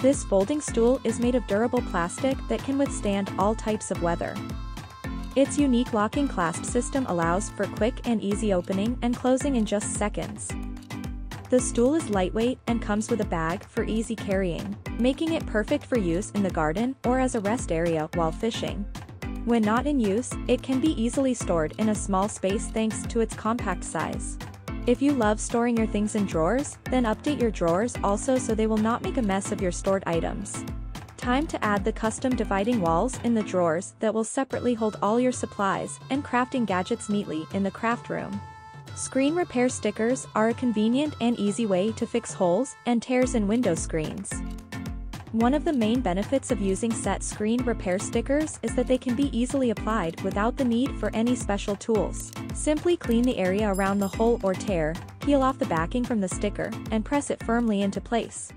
This folding stool is made of durable plastic that can withstand all types of weather. Its unique locking clasp system allows for quick and easy opening and closing in just seconds. The stool is lightweight and comes with a bag for easy carrying, making it perfect for use in the garden or as a rest area while fishing. When not in use, it can be easily stored in a small space thanks to its compact size. If you love storing your things in drawers, then update your drawers also so they will not make a mess of your stored items. Time to add the custom dividing walls in the drawers that will separately hold all your supplies and crafting gadgets neatly in the craft room. Screen repair stickers are a convenient and easy way to fix holes and tears in window screens. One of the main benefits of using set screen repair stickers is that they can be easily applied without the need for any special tools. Simply clean the area around the hole or tear, peel off the backing from the sticker, and press it firmly into place.